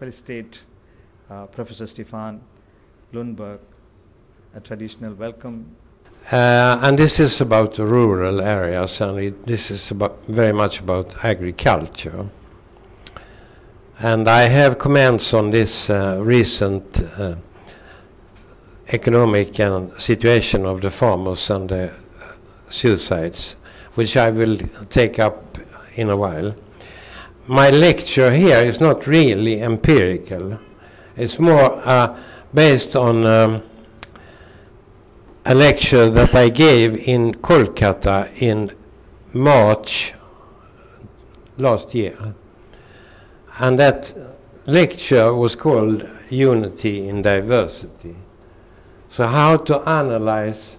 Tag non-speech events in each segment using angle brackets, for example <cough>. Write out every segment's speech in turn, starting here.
felicitate uh, Professor Staffan Lindberg, a traditional welcome. Uh, and this is about rural areas, and it, this is about very much about agriculture. And I have comments on this uh, recent uh, economic and situation of the farmers and the suicides, which I will take up in a while. My lecture here is not really empirical. It's more uh, based on um, a lecture that I gave in Kolkata in March last year. And that lecture was called Unity in Diversity. So how to analyze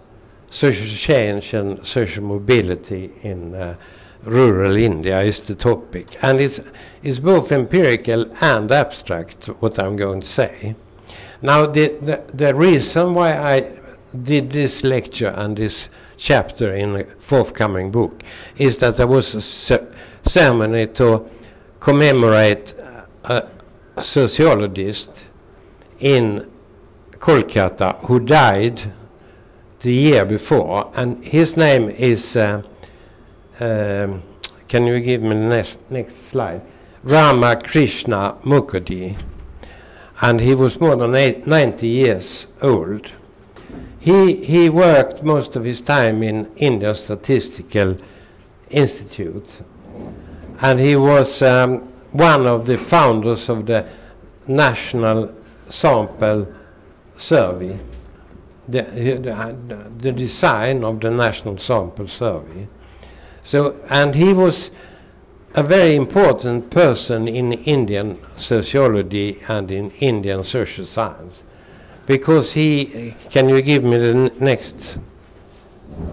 social change and social mobility in uh, rural India is the topic. And it's, it's both empirical and abstract, what I'm going to say. Now, the, the, the reason why I did this lecture and this chapter in the forthcoming book is that there was a ceremony to commemorate a sociologist in Kolkata who died the year before, and his name is, uh, um, can you give me the next, next slide? Rama Krishna Mukherjee. And he was more than eight, 90 years old. He, he worked most of his time in India Statistical Institute. And he was um, one of the founders of the National Sample Survey the, the, the design of the National Sample Survey. So, and he was a very important person in Indian sociology and in Indian social science because he, can you give me the next?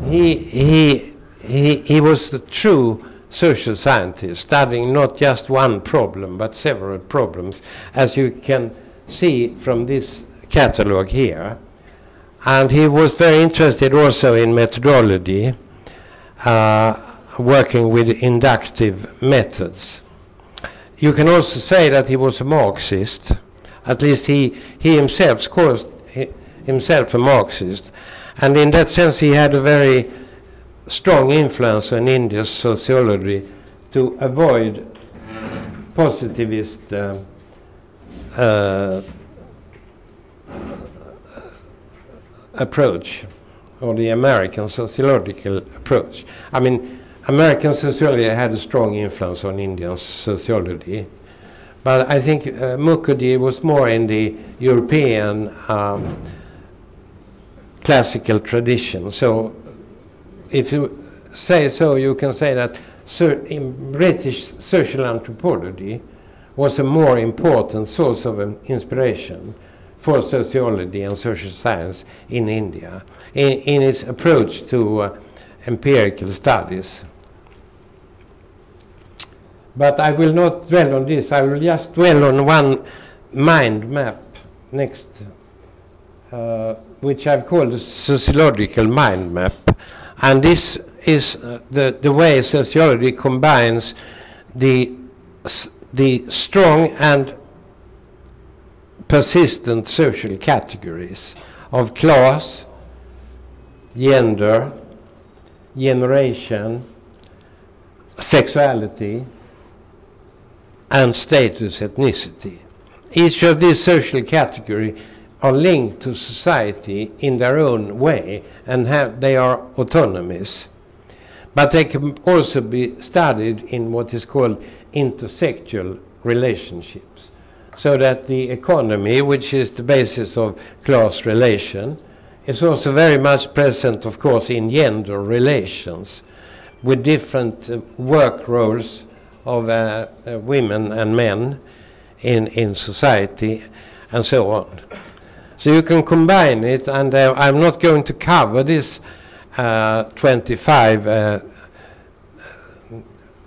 He, he, he, he was the true social scientist, studying not just one problem but several problems, as you can see from this catalog here. And he was very interested also in methodology, uh, working with inductive methods. You can also say that he was a Marxist. At least he, he himself calls himself a Marxist. And in that sense, he had a very strong influence on India's sociology to avoid positivist uh, uh, approach or the American sociological approach. I mean, American sociology had a strong influence on Indian sociology, but I think uh, Mukherjee was more in the European um, classical tradition. So, if you say so, you can say that British social anthropology was a more important source of um, inspiration for sociology and social science in India in, in its approach to uh, empirical studies. But I will not dwell on this. I will just dwell on one mind map next, uh, which I've called a sociological mind map. And this is uh, the, the way sociology combines the, the strong and persistent social categories of class, gender, generation, sexuality, and status ethnicity. Each of these social categories are linked to society in their own way and have, they are autonomous. But they can also be studied in what is called intersectional relationships so that the economy, which is the basis of class relation, is also very much present, of course, in gender relations with different uh, work roles of uh, uh, women and men in, in society and so on. So you can combine it, and uh, I'm not going to cover this uh, 25 uh,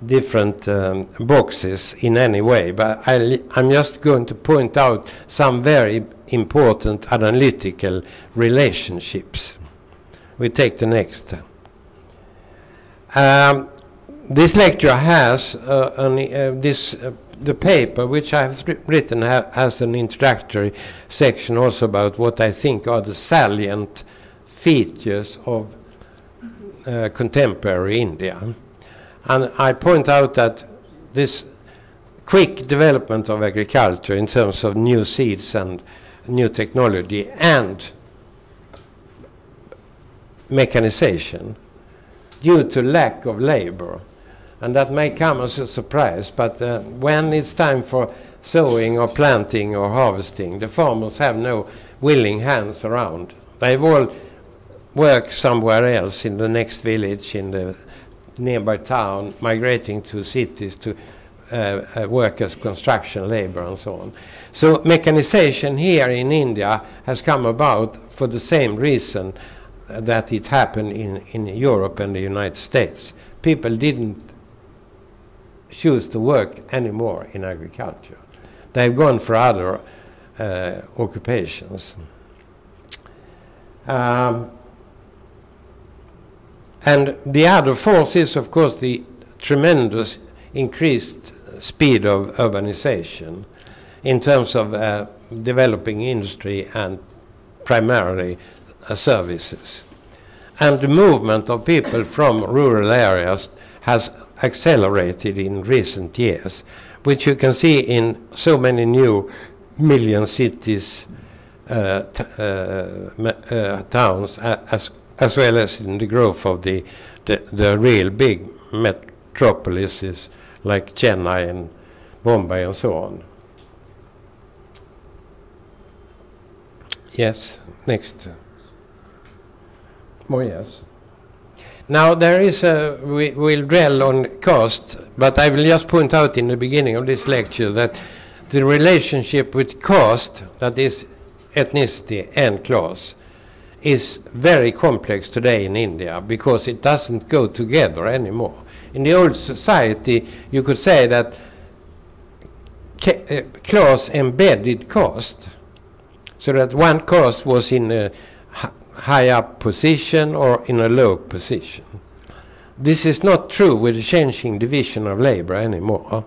different um, boxes in any way, but I, am just going to point out some very important analytical relationships. We take the next. Um, this lecture has uh, an, uh, this uh, the paper, which I've written, ha has an introductory section also about what I think are the salient features of uh, contemporary India. And I point out that this quick development of agriculture in terms of new seeds and new technology and mechanization due to lack of labor. And that may come as a surprise, but uh, when it's time for sowing or planting or harvesting, the farmers have no willing hands around. They've all worked somewhere else in the next village, in the nearby town, migrating to cities to uh, uh, work as construction labor and so on. So mechanization here in India has come about for the same reason that it happened in, in Europe and the United States. People didn't choose to work anymore in agriculture. They've gone for other uh, occupations. Um, and the other force is, of course, the tremendous increased speed of urbanization in terms of uh, developing industry and primarily uh, services. And the movement of people from rural areas has accelerated in recent years, which you can see in so many new million cities, uh, uh, uh, towns, as, as well as in the growth of the, the, the real big metropolises like Chennai and Bombay and so on. Yes, next. Oh, yes. Now there is a, we will dwell on caste, but I will just point out in the beginning of this lecture that the relationship with caste, that is ethnicity and class, is very complex today in India because it doesn't go together anymore. In the old society, you could say that uh, class embedded caste, so that one caste was in a high up position or in a low position. This is not true with the changing division of labor anymore.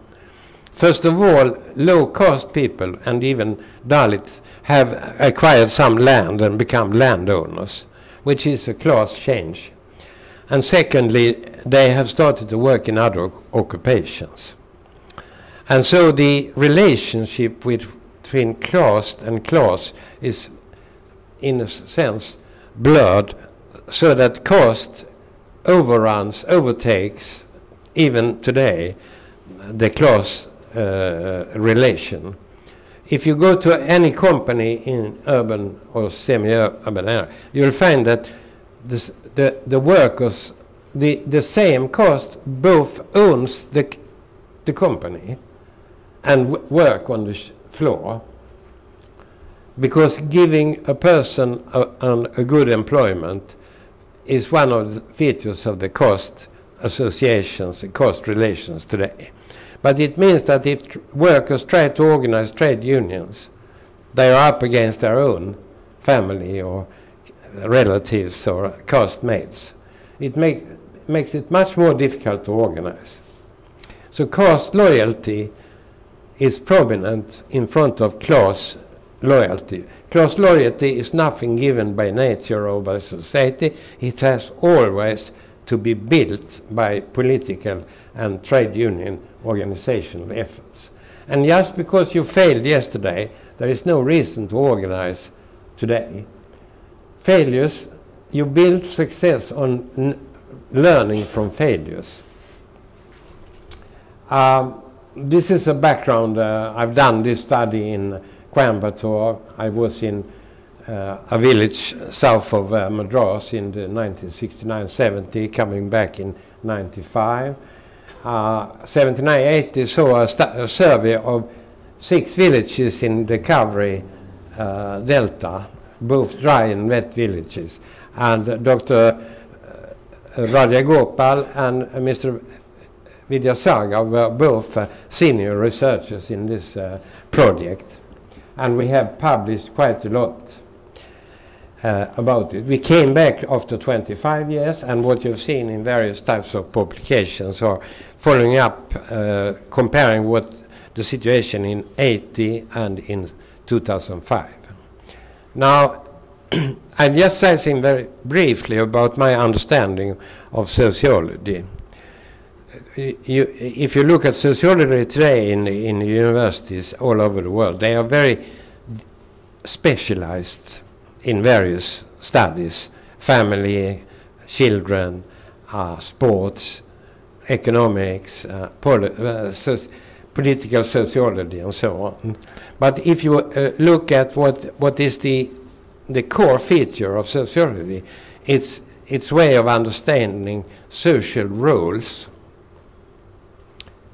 First of all, low caste people and even Dalits have acquired some land and become landowners, which is a class change. And secondly, they have started to work in other occupations. And so the relationship with, between class and class is, in a sense, blurred so that caste overruns, overtakes, even today, the class uh, relation. If you go to any company in urban or semi-urban area, you'll find that this, the, the workers, the, the same caste both owns the, the company and work on the floor because giving a person a, a, good employment is one of the features of the caste associations, the caste relations today. But it means that if workers try to organize trade unions, they are up against their own family or relatives or castmates. It make, makes it much more difficult to organize. So caste loyalty is prominent in front of class loyalty. Class loyalty is nothing given by nature or by society. It has always to be built by political and trade union organizational efforts. And just because you failed yesterday, there is no reason to organize today. Failures, you build success on learning from failures. Um, this is a background. Uh, I've done this study in Coimbatore. I was in uh, a village south of uh, Madras in the 1969-70, coming back in 95. 79-80 uh, saw a, a, survey of six villages in the Kaveri uh, Delta, both dry and wet villages. And Dr. Uh, Raja Gopal and Mr. Vidyasagar were both senior researchers in this project and we have published quite a lot uh, about it. We came back after 25 years, and what you've seen in various types of publications are following up, uh, comparing what the situation in 80 and in 2005. Now, <clears throat> I'm just saying very briefly about my understanding of sociology. You, if you look at sociology today in, universities all over the world, they are very specialized in various studies family, children, uh, sports, economics, uh, poli uh, so political sociology, and so on. But if you uh, look at what, what is the, the core feature of sociology, it's its way of understanding social roles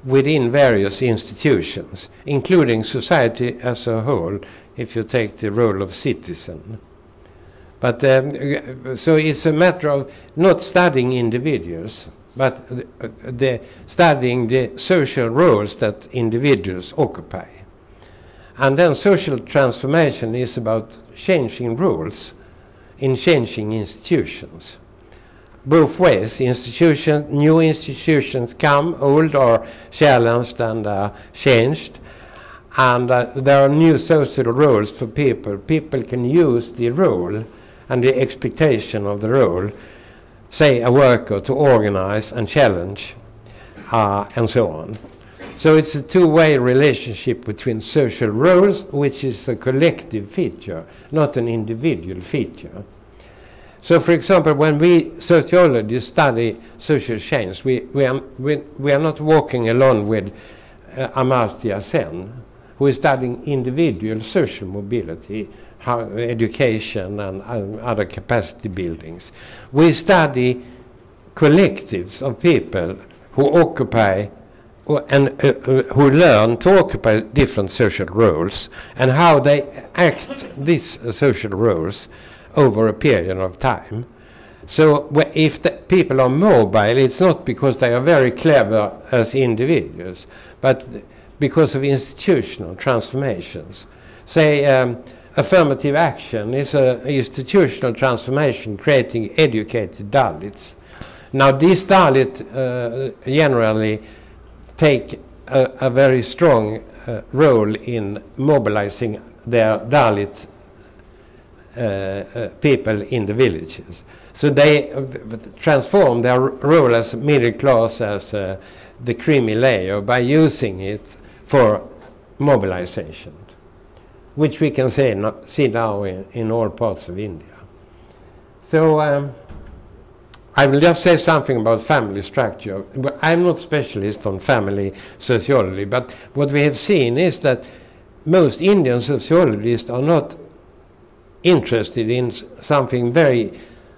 within various institutions, including society as a whole, if you take the role of citizen. But um, so it's a matter of not studying individuals, but the, the studying the social roles that individuals occupy. And then social transformation is about changing rules in changing institutions. Both ways, institutions, new institutions come, old are challenged and uh, changed, and uh, there are new social roles for people. People can use the role and the expectation of the role, say a worker to organize and challenge, uh, and so on. So it's a two-way relationship between social roles, which is a collective feature, not an individual feature. So, for example, when we sociologists study social change, we, we, are, we, we are not walking along with uh, Amartya Sen, who is studying individual social mobility, how, education, and other capacity buildings. We study collectives of people who occupy and uh, uh, who learn to occupy different social roles and how they act these social roles over a period of time. So if people are mobile, it's not because they are very clever as individuals, but because of institutional transformations. Say, um, affirmative action is an institutional transformation creating educated Dalits. Now, these Dalits uh, generally take a, a very strong uh, role in mobilizing their Dalit people in the villages. So they uh, transform their role as middle class as uh, the creamy layer by using it for mobilization which we can say no, see now in, in, all parts of India. So um, I will just say something about family structure. I'm not specialist on family sociology, but what we have seen is that most Indian sociologists are not interested in something very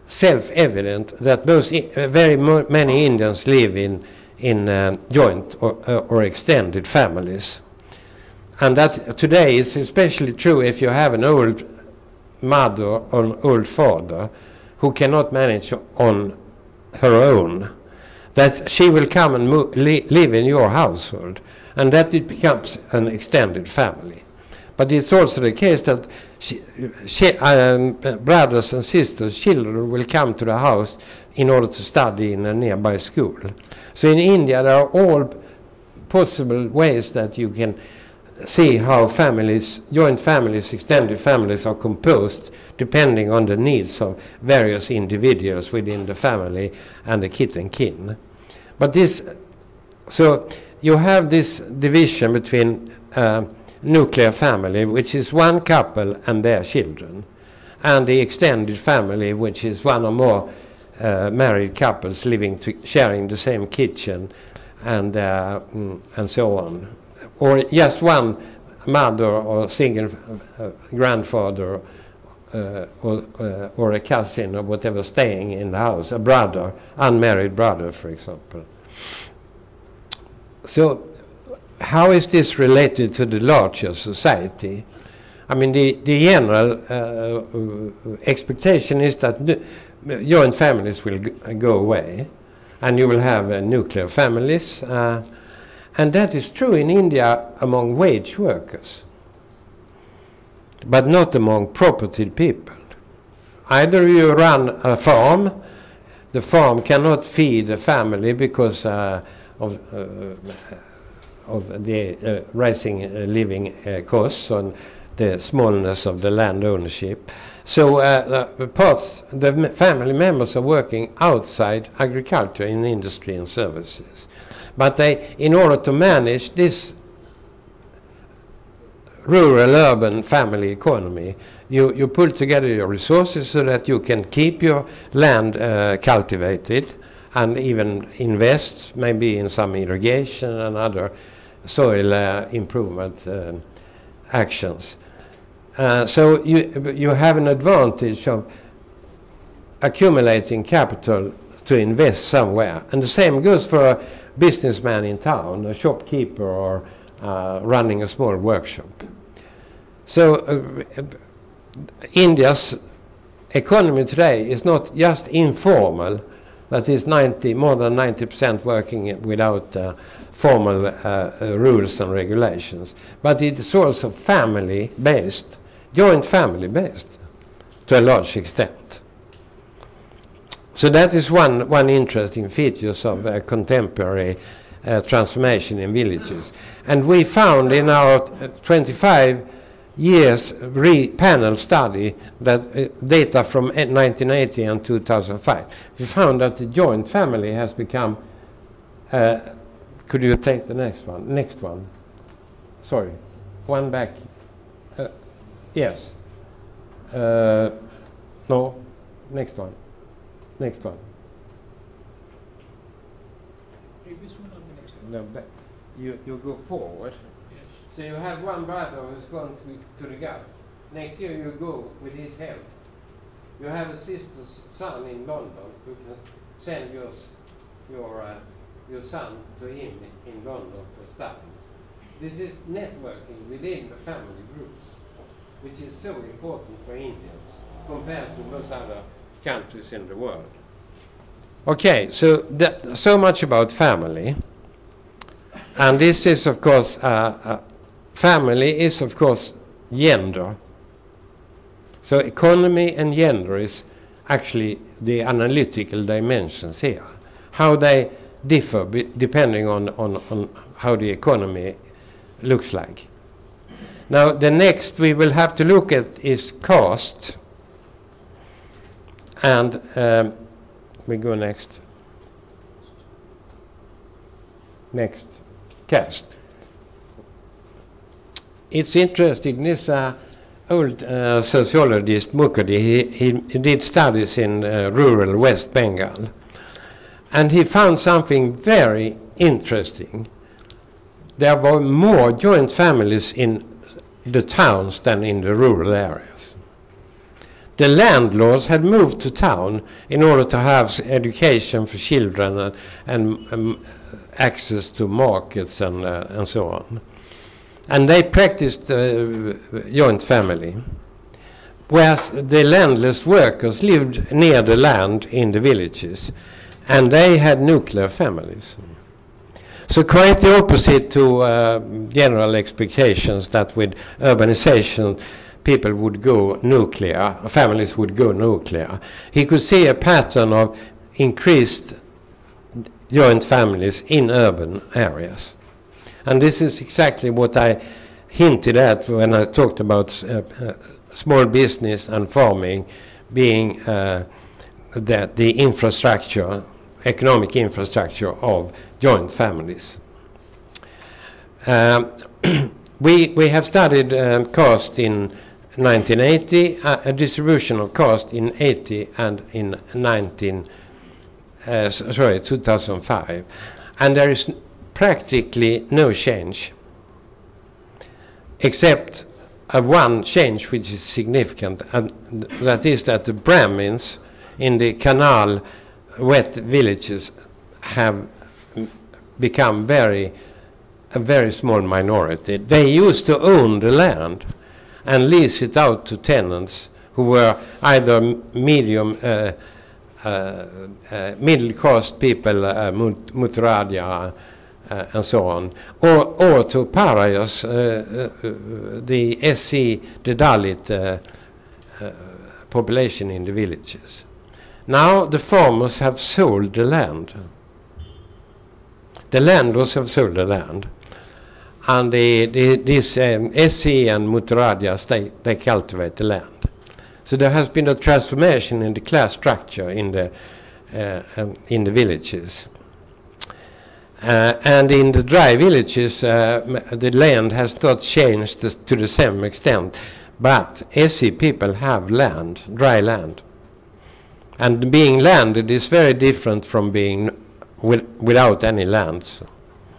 self-evident that most, very many Indians live in in uh, joint or, uh, or extended families. And that today is especially true if you have an old mother or an old father who cannot manage on her own, that she will come and li live in your household, and that it becomes an extended family. But it's also the case that she, she, um, brothers and sisters, children will come to the house in order to study in a nearby school. So in India, there are all possible ways that you can see how families, joint families, extended families are composed depending on the needs of various individuals within the family and the kith and kin. But this, so you have this division between uh, nuclear family, which is one couple and their children, and the extended family, which is one or more uh, married couples living to, sharing the same kitchen and, uh, mm, and so on or just one mother or single uh, grandfather uh, or, uh, or a cousin or whatever staying in the house, a brother, unmarried brother, for example. So, how is this related to the larger society? I mean, the, the general uh, expectation is that joint families will go away, and you will have uh, nuclear families. Uh, and that is true in India among wage workers, but not among property people. Either you run a farm, the farm cannot feed the family because uh, of, uh, of the uh, rising uh, living uh, costs and the smallness of the land ownership. So the parts, the family members are working outside agriculture in industry and services. But they, in order to manage this rural-urban family economy, you, you pull together your resources so that you can keep your land uh, cultivated and even invest maybe in some irrigation and other soil uh, improvement uh, actions. Uh, so you, you have an advantage of accumulating capital to invest somewhere. And the same goes for a businessman in town, a shopkeeper or uh, running a small workshop. So uh, India's economy today is not just informal, that is 90, more than 90% working without uh, formal uh, uh, rules and regulations, but it is also family-based, joint family-based to a large extent. So that is one, one interesting feature of uh, contemporary uh, transformation in villages. And we found in our 25 years panel study that uh, data from 1980 and 2005, we found that the joint family has become. Could you take the next one? Next one. Sorry, one back. Uh, yes. Uh, no. Next one. Next one. Previous one or the next one? No, back. You you go forward. Yes. So you have one brother who's gone to, to the Gulf. Next year you go with his help. You have a sister's son in London who can send your, your, uh, your son to him in London for studies. This is networking within the family groups, which is so important for Indians compared to most other countries in the world. Okay, so that, so much about family. And this is, of course, uh, uh, family is, of course, gender. So economy and gender is actually the analytical dimensions here. How they differ depending on, on, on how the economy looks like. Now, the next we will have to look at is caste. And um, we go next. Next. Caste it's interesting. This uh, old uh, sociologist Mukherjee, he, he, did studies in uh, rural West Bengal, and he found something very interesting. There were more joint families in the towns than in the rural areas. The landlords had moved to town in order to have education for children and, and um, access to markets and, uh, and so on. And they practiced uh, joint family, whereas the landless workers lived near the land in the villages, and they had nuclear families. So quite the opposite to uh, general expectations that with urbanization people would go nuclear, families would go nuclear. He could see a pattern of increased joint families in urban areas. And this is exactly what I hinted at when I talked about uh, uh, small business and farming being uh, the, the infrastructure, economic infrastructure of joint families. Um, <clears throat> we, we have studied um, caste in 1980, uh, a distribution of caste in 80 and in 19, uh, sorry, 2005. And there is practically no change, except uh, one change which is significant, and that is that the Brahmins in the canal wet villages have become very a very small minority. They used to own the land and lease it out to tenants who were either medium, uh, uh, uh, middle class people, uh, Mutradya, uh, and so on, or, or to pariahs, uh, uh, the SC, the Dalit population in the villages. Now the farmers have sold the land. The landlords have sold the land. and the, the, these um, SC and Mutaradias, they, they cultivate the land. So there has been a transformation in the class structure in the, uh, um, in the villages. Uh, and in the dry villages, uh, the land has not changed to the same extent, but SC people have land, dry land. And being landed is very different from being wi- without any lands.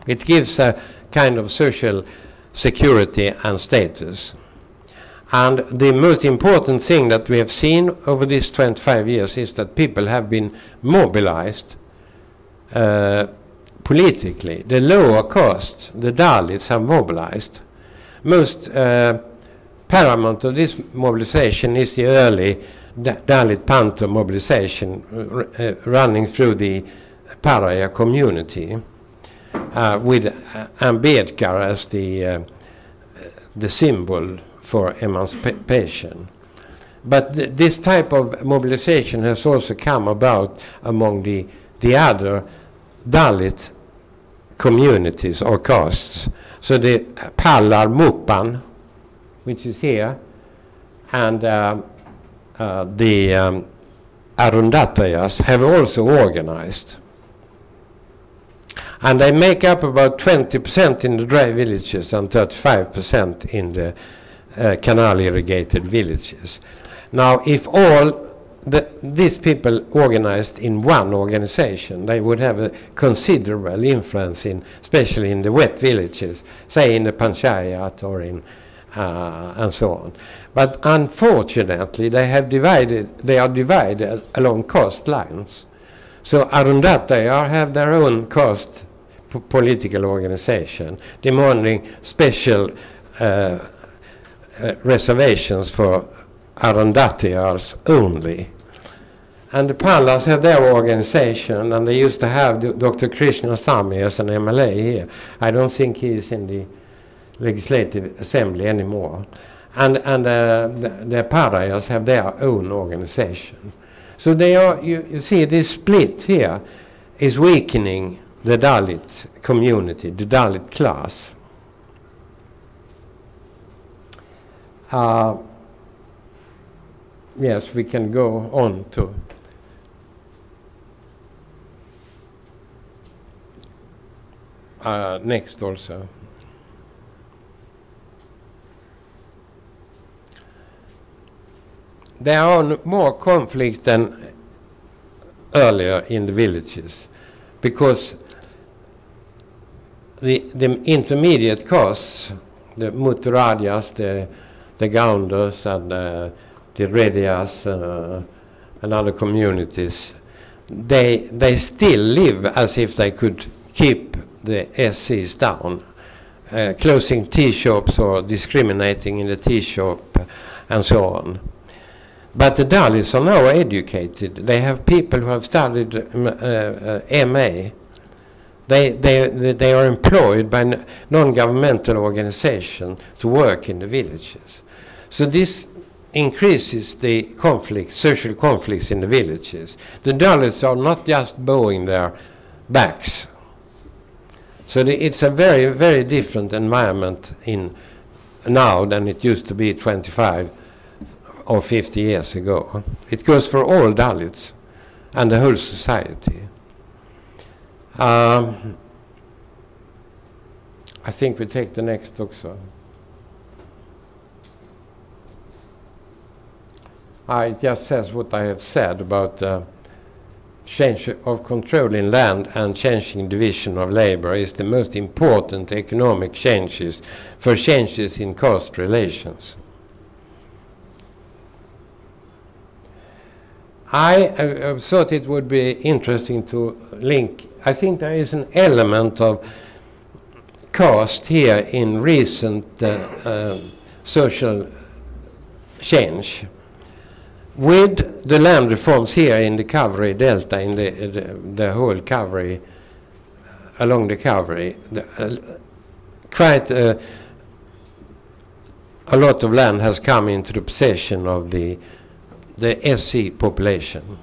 It gives a kind of social security and status. And the most important thing that we have seen over these 25 years is that people have been mobilized uh, politically. The lower caste, the Dalits have mobilized. Most uh, paramount of this mobilization is the early Dalit Panther mobilization r- uh, running through the Paraya community uh, with uh, Ambedkar as the, uh, the symbol for emancipation. But th- this type of mobilization has also come about among the, the other Dalit communities or castes. So the Pallar Mupan, which is here, and uh, uh, the um, have also organized. And they make up about 20% in the dry villages and 35% in the uh, canal irrigated villages. Now, if all the, these people organized in one organization, they would have a considerable influence in, especially in the wet villages, say in the Panchayat or in, uh, and so on. But unfortunately, they have divided, they are divided along caste lines. So Arundatayar have their own caste p- political organization, demanding special uh, uh, reservations for Arundatayars only. And the Pallas have their organization, and they used to have Dr. Krishna Sami as an MLA here. I don't think he is in the Legislative Assembly anymore. And, and uh, the, the have their own organization. So they are, you, you see, this split here is weakening the Dalit community, the Dalit class. Uh, yes, we can go on to. Uh, next also. There are more conflicts than earlier in the villages because the, the intermediate castes, the Muturadiyas, the, the and uh, the Redias, uh, and other communities, they, they still live as if they could keep the SCs down, uh, closing tea shops or discriminating in the tea shop, and so on. But the Dalits are now educated. They have people who have studied um, uh, uh, MA. They, they, they are employed by non-governmental organizations to work in the villages. So this increases the conflict, social conflicts in the villages. The Dalits are not just bowing their backs. So the, it's a very, very different environment in now than it used to be 25 or 50 years ago. It goes for all Dalits and the whole society. Um, I think we take the next also. It just says what I have said about uh, change of control in land and changing division of labor is the most important economic changes for changes in caste relations. I uh, uh, thought it would be interesting to link. I think there is an element of caste here in recent uh, uh, social change. With the land reforms here in the Kaveri Delta, in the, the, the whole Kaveri, along the Kaveri, the, uh, quite uh, a lot of land has come into the possession of the the SC population.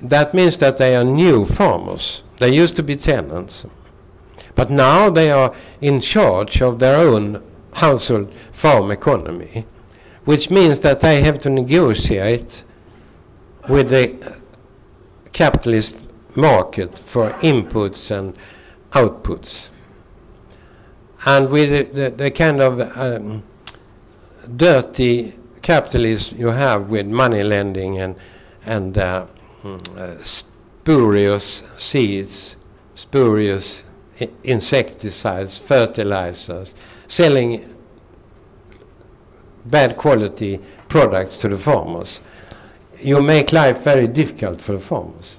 That means that they are new farmers. They used to be tenants. But now they are in charge of their own household farm economy, which means that they have to negotiate with the capitalist market for inputs and outputs. And with the, the, the kind of um, dirty capitalism you have with money lending and, and uh, mm, uh, spurious seeds, spurious insecticides, fertilizers, selling bad quality products to the farmers. You make life very difficult for the farmers.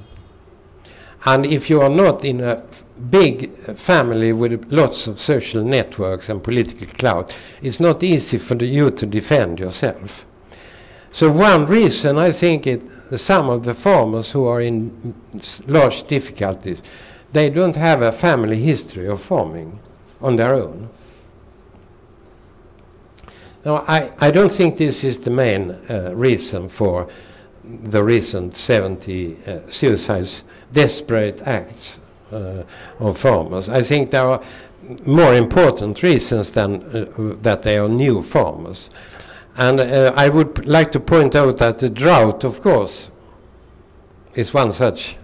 And if you are not in a big family with lots of social networks and political clout, it's not easy for you to defend yourself. So one reason I think it, some of the farmers who are in large difficulties, they don't have a family history of farming on their own. Now, I, I don't think this is the main uh, reason for the recent 70 uh, suicides, desperate acts of farmers. I think there are more important reasons than uh, that they are new farmers. And uh, I would like to point out that the drought, of course, is one such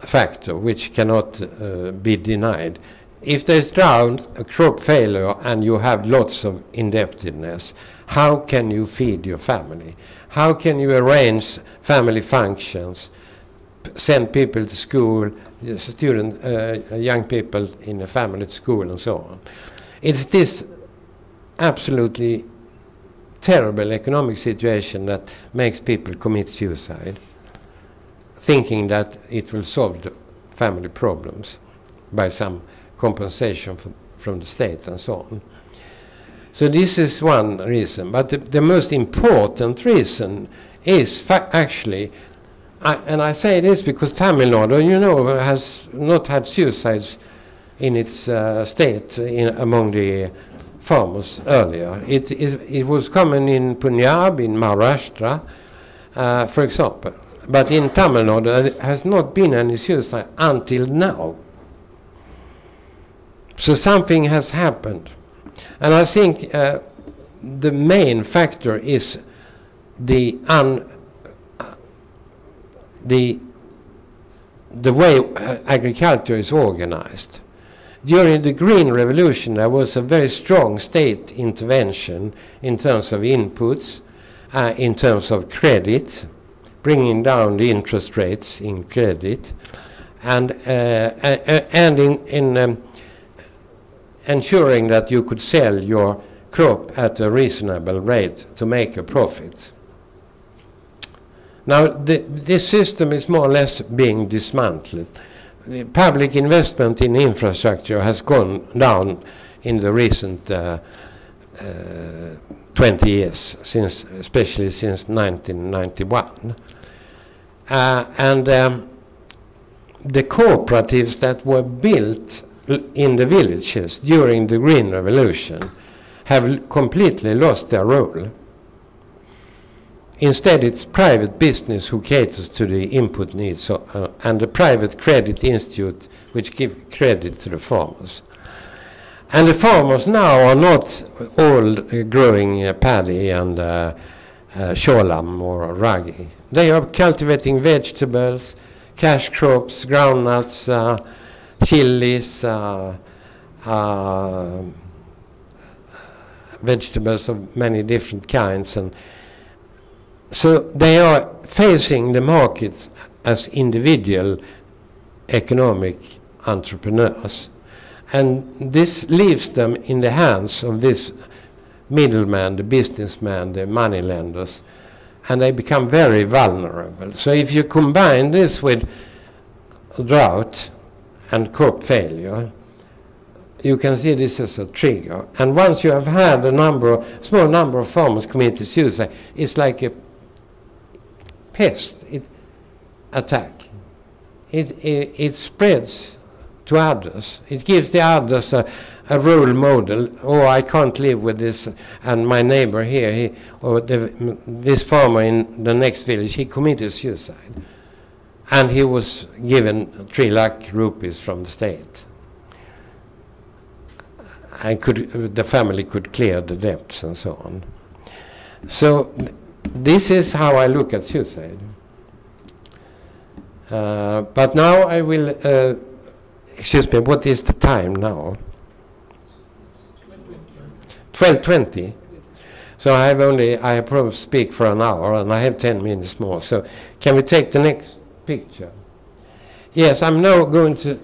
factor which cannot uh, be denied. If there's drought, a crop failure, and you have lots of indebtedness, how can you feed your family? How can you arrange family functions, send people to school, student, uh, young people in a family to school, and so on? It's this absolutely terrible economic situation that makes people commit suicide, thinking that it will solve the family problems by some compensation from, from the state and so on. So this is one reason. But the, the most important reason is actually, I, and I say this because Tamil Nadu, you know, has not had suicides in its uh, state in, among the farmers earlier. It, it, it, was common in Punjab, in Maharashtra, uh, for example. But in Tamil Nadu, there has not been any suicide until now. So something has happened. And I think uh, the main factor is the, un, the, the way uh, agriculture is organized. During the Green Revolution, there was a very strong state intervention in terms of inputs, uh, in terms of credit, bringing down the interest rates in credit, and, uh, uh, and in, in um, ensuring that you could sell your crop at a reasonable rate to make a profit. Now, the, this system is more or less being dismantled. The public investment in infrastructure has gone down in the recent uh, uh, 20 years, since, especially since 1991. Uh, and um, the cooperatives that were built in the villages during the Green Revolution have completely lost their role. Instead, it's private business who caters to the input needs uh, and the private credit institute which give credit to the farmers. And the farmers now are not all uh, growing uh, paddy and uh, uh, sholam or ragi. They are cultivating vegetables, cash crops, groundnuts, uh, chilies, uh, vegetables of many different kinds. And so they are facing the markets as individual economic entrepreneurs. And this leaves them in the hands of this middleman, the businessman, the money lenders, and they become very vulnerable. So if you combine this with drought and crop failure, you can see this as a trigger. And once you have had a number, small number of farmers commit suicide, it's like a pest it, attack. It, it, it spreads to others. It gives the others a, a role model. Oh, I can't live with this. And my neighbor here, he, or the, this farmer in the next village, he committed suicide and he was given three lakh rupees from the state. and could, the family could clear the debts and so on. So this is how I look at suicide. Uh, but now I will, uh, excuse me, what is the time now? 12.20. So I have only, I probably speak for an hour and I have 10 minutes more. So can we take the next picture? Yes, I'm now going to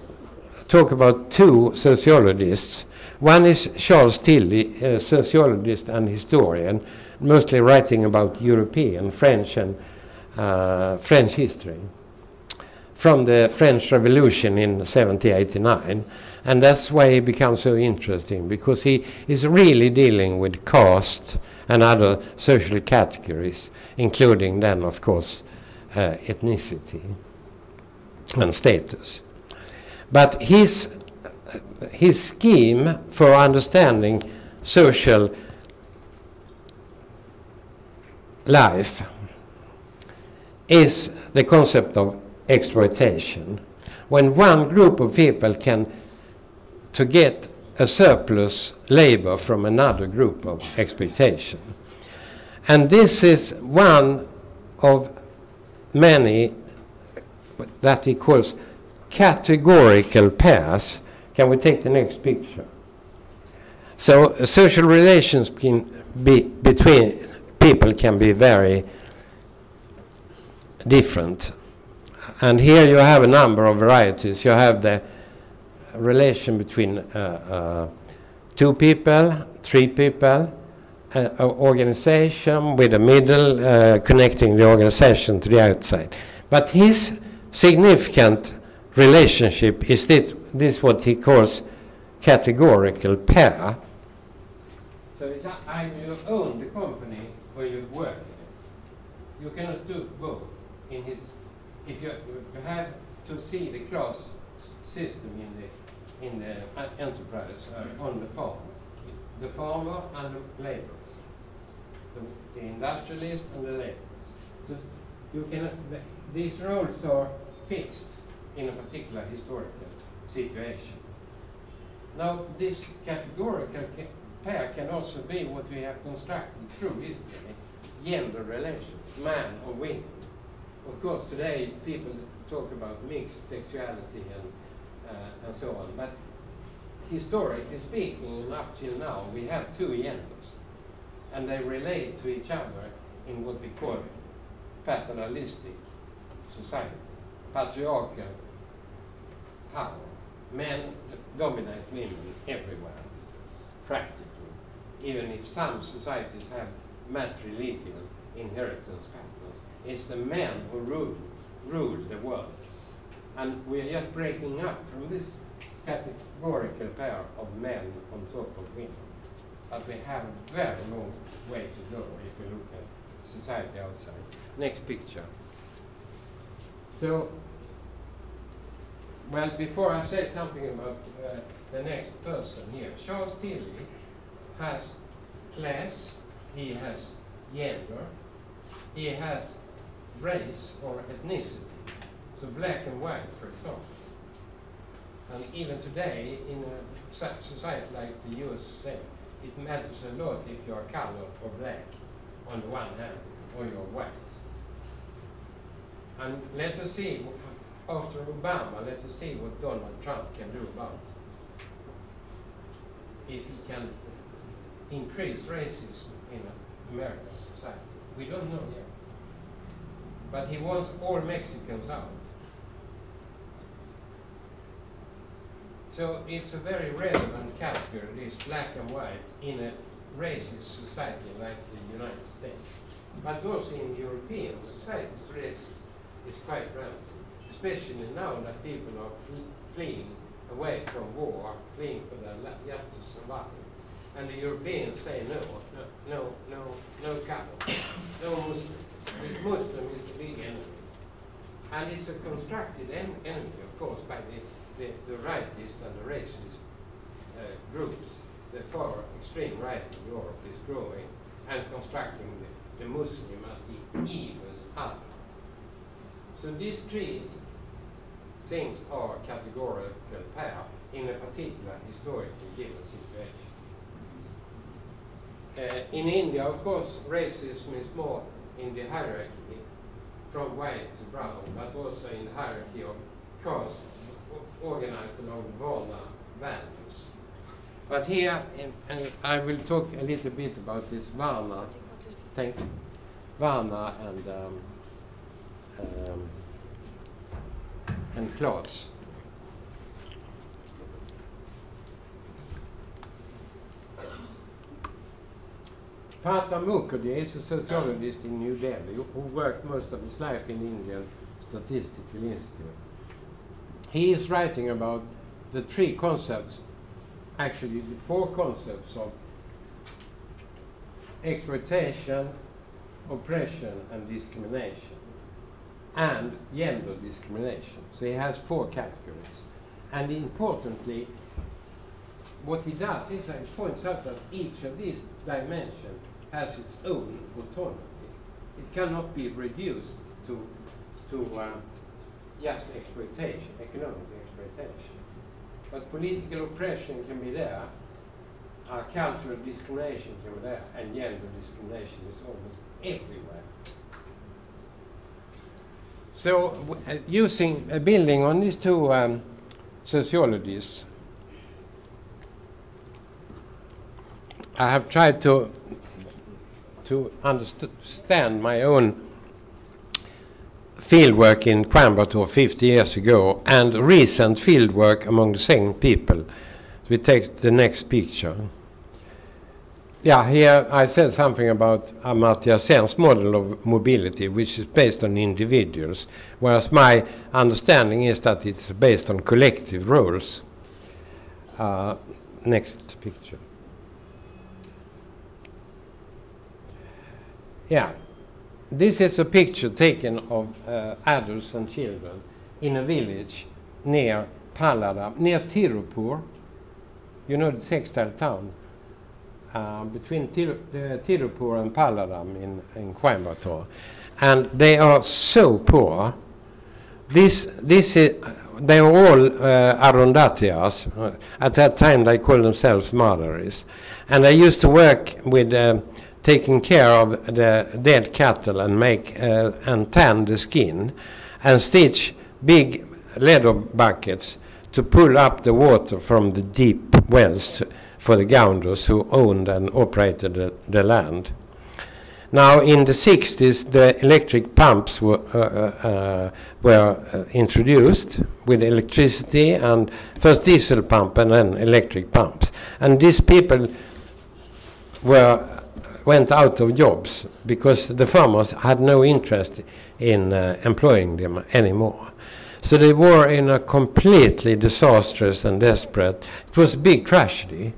talk about two sociologists. One is Charles Tilly, a sociologist and historian, mostly writing about European, French, and uh, French history from the French Revolution in 1789. And that's why he becomes so interesting, because he is really dealing with caste and other social categories, including then, of course, uh, ethnicity and status. But his, his scheme for understanding social life is the concept of exploitation. When one group of people can to get a surplus labor from another group of exploitation. And this is one of many that he calls categorical pairs. Can we take the next picture? So uh, social relations can be, between people can be very different. And here you have a number of varieties. You have the relation between uh, uh, two people, three people, uh, an organization with a middle uh, connecting the organization to the outside. But his significant relationship is this, this what he calls categorical pair. So it's either you own the company or you work in it. You cannot do both. In his, if you, you have to see the class system in the in the uh, enterprise uh, on the farm, the farmer and the laborers, the, the industrialist and the laborers. So you cannot. These roles are fixed in a particular historical situation. Now, this categorical pair can also be what we have constructed through history, gender relations, man or women. Of course, today people talk about mixed sexuality and, uh, and so on, but historically speaking, up till now, we have two genders, and they relate to each other in what we call paternalistic society, patriarchal power. Men dominate women everywhere, practically, even if some societies have matrilineal inheritance patterns. It's the men who rule, rule the world. And we are just breaking up from this categorical pair of men on top of women. But we have a very long way to go if we look at society outside. Next picture. So, well, before I say something about uh, the next person here, Charles Tilly has class, he has gender, he has race or ethnicity. So black and white, for example. And even today, in a society like the USA, it matters a lot if you are colored or black on the one hand, or you're white. And let us see, after Obama, let us see what Donald Trump can do about it. If he can increase racism in American society. We don't know yet. But he wants all Mexicans out. So it's a very relevant category, this black and white, in a racist society like the United States. But also in European societies, race is quite relevant, especially now that people are fle fleeing away from war, fleeing for their just to survive. And the Europeans say no, no, no, no, no color, no Muslim. The Muslim is the big enemy. And it's a constructed en enemy, of course, by the the, the rightist and the racist uh, groups, the far extreme right in Europe is growing and constructing the, the Muslim as the evil other. So these three things are categorical pair in a particular historically given situation. Uh, in India, of course, racism is more in the hierarchy from white to brown, but also in the hierarchy of caste organized along Varna values. But here, and, and I will talk a little bit about this Varna, thank Varna and um, um, and class. Partha Mukherjee is a sociologist in New Delhi who worked most of his life in Indian Statistical Institute. He is writing about the three concepts, actually the four concepts of exploitation, oppression, and discrimination, and gender discrimination. So he has four categories. And importantly, what he does is he points out that each of these dimensions has its own autonomy. It cannot be reduced to, to um, just exploitation, economic exploitation. But political oppression can be there, uh, cultural discrimination can be there, and gender discrimination is almost everywhere. So, uh, using uh, building on these two um, sociologists, I have tried to to understand my own fieldwork in Coimbatore 50 years ago and recent fieldwork among the same people. We take the next picture. Yeah, here I said something about Amartya Sen's model of mobility, which is based on individuals, whereas my understanding is that it's based on collective roles. Uh, next picture. Yeah, this is a picture taken of uh, adults and children in a village near Pallada, near Tirupur. You know the textile town uh, between Tir uh, Tirupur and Palladam in, in Coimbatore. And they are so poor. This, this is, they are all uh, Arundhatias. At that time, they called themselves Madharis. And they used to work with uh, taking care of the dead cattle and make uh, and tan the skin and stitch big leather buckets to pull up the water from the deep wells for the Gaunders who owned and operated the, the land. Now, in the 60s, the electric pumps were, uh, uh, were uh, introduced with electricity and first diesel pump and then electric pumps. And these people were went out of jobs because the farmers had no interest in uh, employing them anymore. So they were in a completely disastrous and desperate. It was a big tragedy.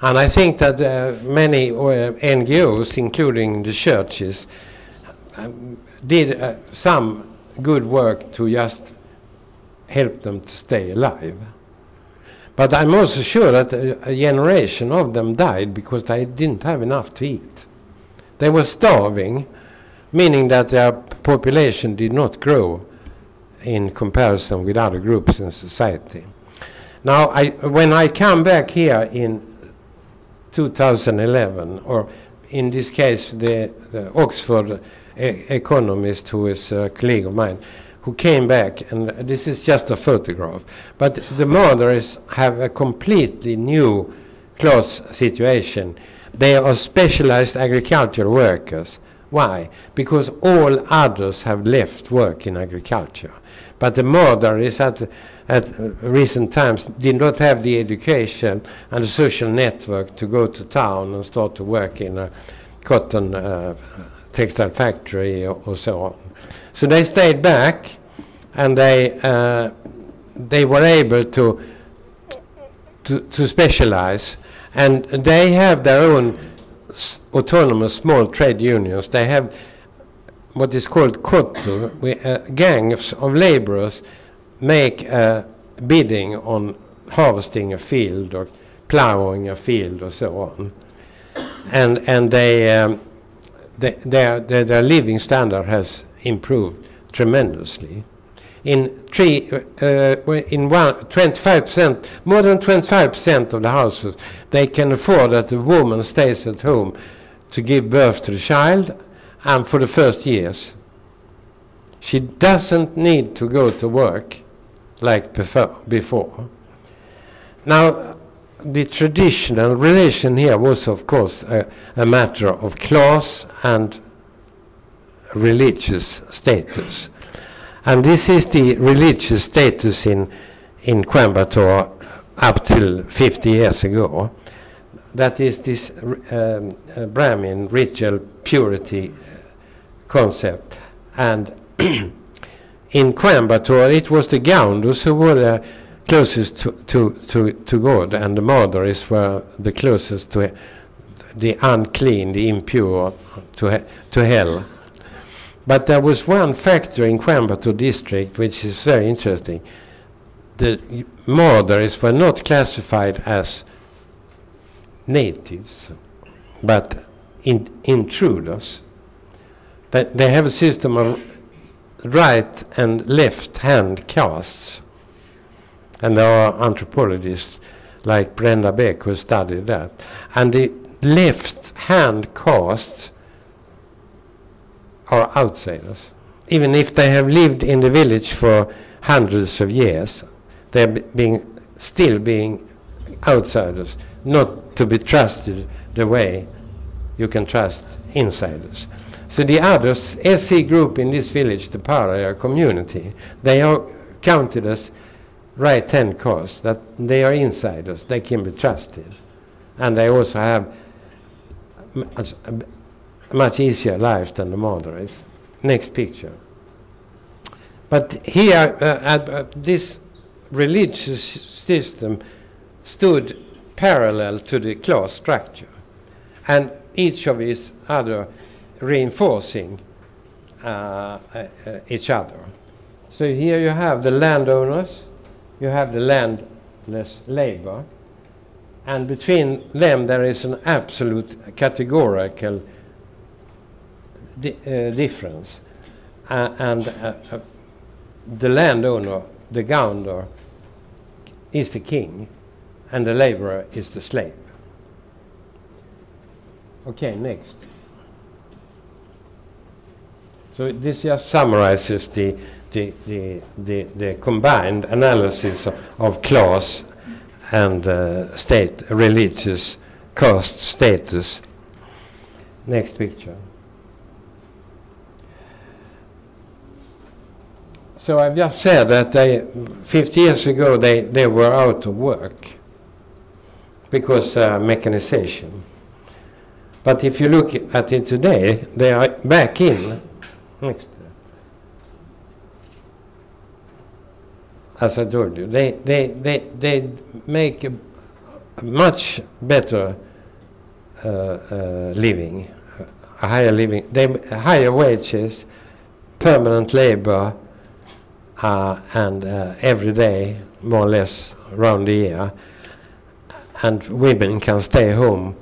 And I think that uh, many uh, NGOs, including the churches, um, did uh, some good work to just help them to stay alive. But I'm also sure that a, generation of them died because they didn't have enough to eat. They were starving, meaning that their population did not grow in comparison with other groups in society. Now, I, when I come back here in 2011, or in this case, the, the Oxford e economist who is a colleague of mine, who came back, and this is just a photograph. But the Madharis have a completely new class situation. They are specialized agricultural workers. Why? Because all others have left work in agriculture. But the Madharis at, at recent times did not have the education and the social network to go to town and start to work in a cotton uh, textile factory or, or so on. So they stayed back, and they uh, they were able to, to to specialize, and they have their own autonomous small trade unions. They have what is called kotu, uh, gangs of laborers make a bidding on harvesting a field or plowing a field or so on, and and they. Um, they, their, their, their living standard has improved tremendously. in three, uh, in one, 25%, more than 25% of the houses, they can afford that the woman stays at home to give birth to the child and for the first years. She doesn't need to go to work like before. before. Now, the traditional relation here was, of course, a, a matter of class and religious status. And this is the religious status in, in Coimbatore up till 50 years ago. That is this um, uh, Brahmin ritual purity concept. And <clears throat> in Coimbatore, it was the Gaundus who were the closest to, to, to, to God, and the Madaris were the closest to the unclean, the impure, to, to hell. But there was one factor in Coimbatore district which is very interesting. The Madaris were not classified as natives, but in, intruders. They have a system of right and left hand castes. And there are anthropologists like Brenda Beck who studied that. And the left hand castes are outsiders. Even if they have lived in the village for hundreds of years, they're being still being outsiders, not to be trusted the way you can trust insiders. So the other SC group in this village, the Pariah community, they are counted as right-hand cause, that they are insiders, they can be trusted. And they also have much easier life than the Madaris. Next picture. But here, uh, uh, this religious system stood parallel to the class structure, and each of its other reinforcing uh, uh, each other. So here you have the landowners, you have the landless labor, and between them there is an absolute categorical di uh, difference. Uh, and uh, the landowner, the gounder, is the king, and the laborer is the slave. Okay, next. So this just summarizes the, the, the, the, the combined analysis of, of class and uh, state, religious caste status. Next picture. So I've just said that they, 50 years ago they, they were out of work because uh, mechanization. But if you look at it today, they are back in. Next. As I told you, they, they, they, they make a, much better uh, uh, living, a higher living, they higher wages, permanent labor, uh, and uh, every day, more or less, around the year. And women can stay home